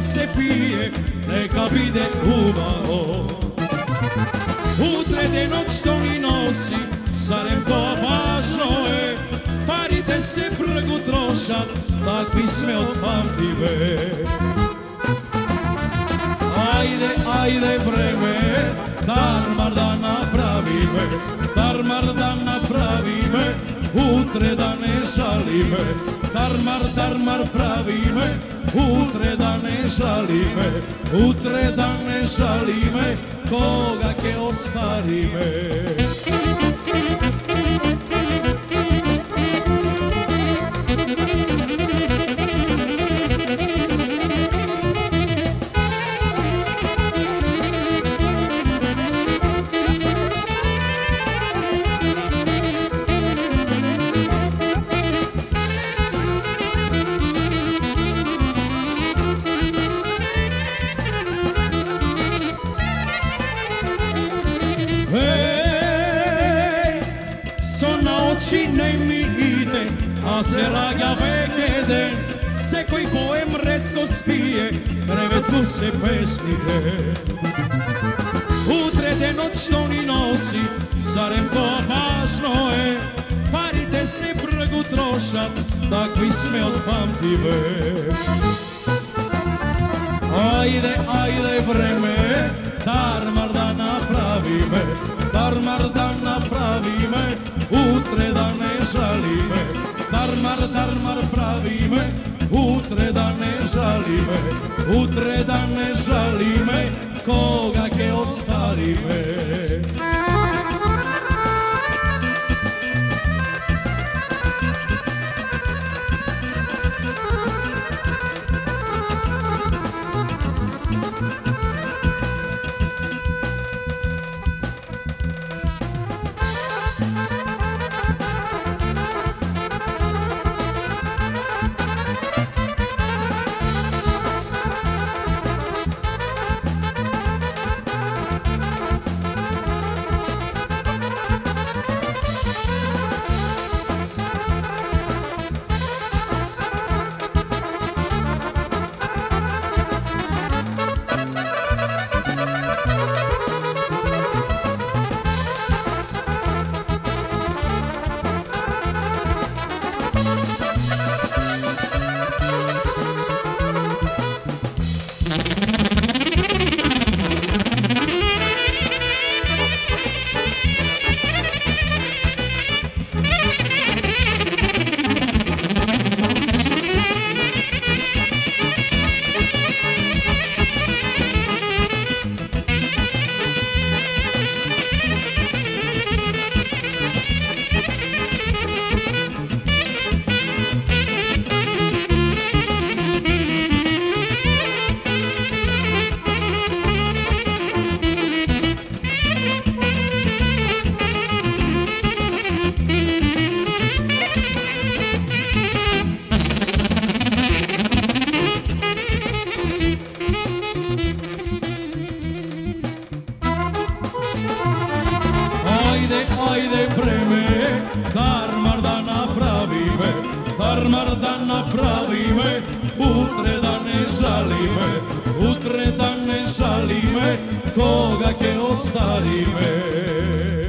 se pije, neka vide umalo Utrede noć što mi nosi, zarem to važno je. Parite se prgu trošat, tak pisme odpamtive Ajde, ajde vreme, darmar da napravi me Darmar da napravi me, utre da ne žali me Darmar, darmar pravi me, utre da ne žali me Utre da ne žali me, koga ke ostari me Ей, со на очи не ми иде, а се раѓа веќе ден. Секој поем редко спие, превет му се песните. Утре денот што ни носи, зарем тоа важно е, парите се бргу трошат, такви сме од памтиве. Ајде, ајде време, дарма napravi me, darmar da napravi me, utre da ne žali me, darmar, darmar pravi me, utre da ne žali me, utre da ne žali me, koga ke ostari me. Ajde, ajde vreme, darmar da napravi me, darmar da napravi me, utre da ne žali me, utre da ne žali me, koga ke ostari me.